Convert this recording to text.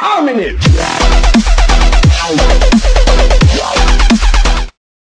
permanent.